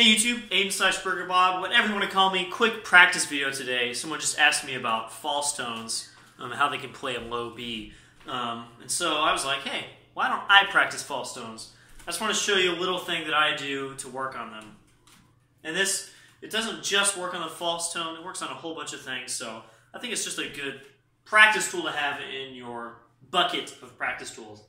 Hey YouTube, Aidan slash Burger Bob, whatever you want to call me, quick practice video today. Someone just asked me about false tones, um, how they can play a low B. Um, and so I was like, hey, why don't I practice false tones? I just want to show you a little thing that I do to work on them. And this, it doesn't just work on the false tone, it works on a whole bunch of things. So I think it's just a good practice tool to have in your bucket of practice tools.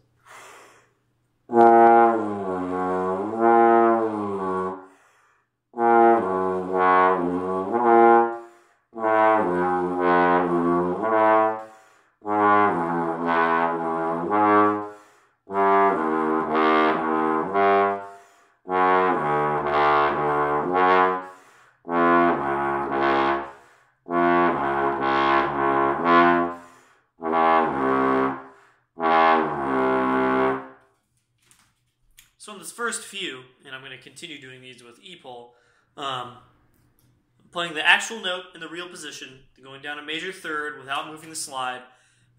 So in this first few, and I'm going to continue doing these with E-pole, um, playing the actual note in the real position, going down a major third without moving the slide,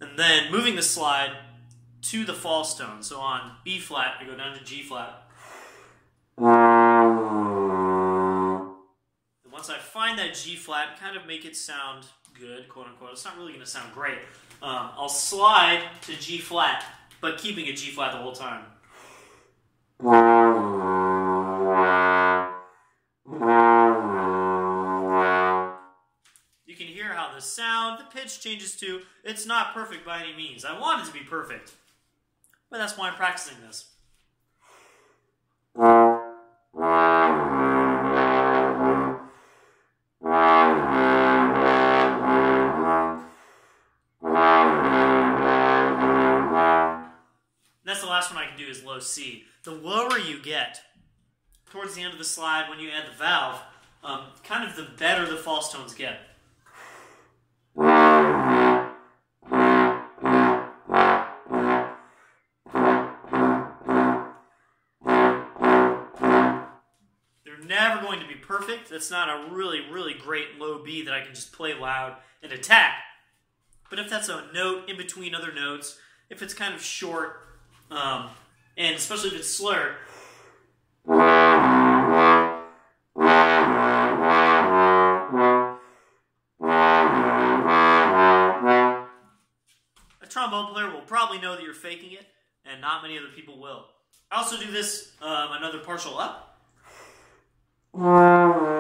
and then moving the slide to the false tone. So on B flat, I go down to G flat. And once I find that G flat, kind of make it sound good, quote unquote. It's not really going to sound great. Um, I'll slide to G flat, but keeping a G flat the whole time. Changes too. It's not perfect by any means. I want it to be perfect. But that's why I'm practicing this. That's the last one I can do is low C. The lower you get, towards the end of the slide when you add the valve, um, kind of the better the false tones get. They're never going to be perfect. That's not a really, really great low B that I can just play loud and attack. But if that's a note in between other notes, if it's kind of short, um, and especially if it's slurred, a trombone player will probably know that you're faking it, and not many other people will. I also do this um, another partial up. These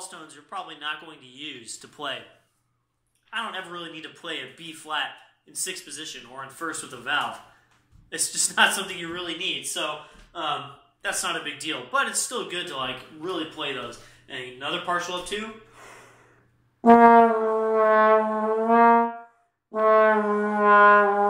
are false tones you're probably not going to use to play. I don't ever really need to play a B flat in sixth position or in first with a valve. It's just not something you really need. So um, that's not a big deal. But it's still good to like really play those. And another partial of two.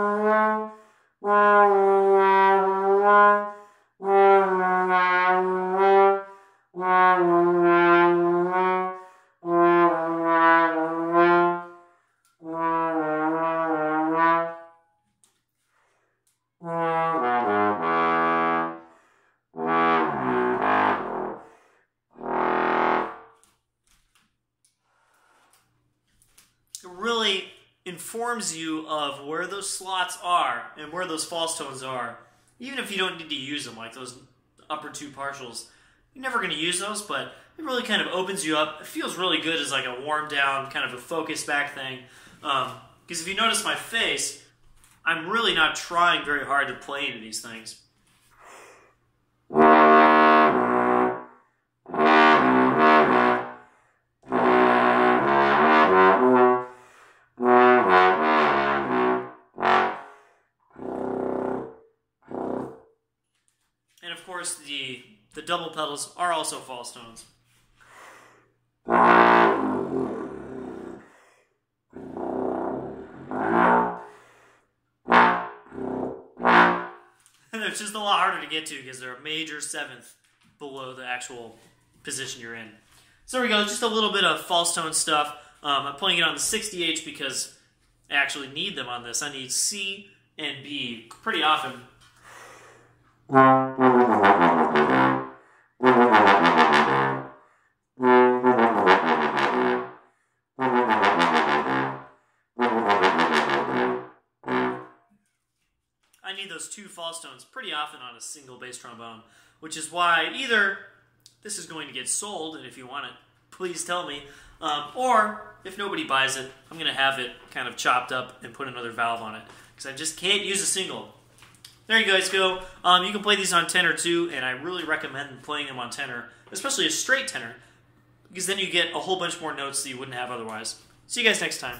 informs you of where those slots are and where those false tones are. Even if you don't need to use them, like those upper two partials, you're never going to use those, but it really kind of opens you up. It feels really good as like a warm down, kind of a focus back thing. Because um, if you notice my face, I'm really not trying very hard to play into these things. Of course, the the double pedals are also false tones. it's just a lot harder to get to because they're a major seventh below the actual position you're in. So there we go, just a little bit of false tone stuff. Um, I'm playing it on the 60H because I actually need them on this. I need C and B pretty often. I need those two false tones pretty often on a single bass trombone, which is why either this is going to get sold, and if you want it, please tell me, um, or if nobody buys it, I'm going to have it kind of chopped up and put another valve on it because I just can't use a single. There you guys go. Um, you can play these on tenor too, and I really recommend playing them on tenor, especially a straight tenor, because then you get a whole bunch more notes that you wouldn't have otherwise. See you guys next time.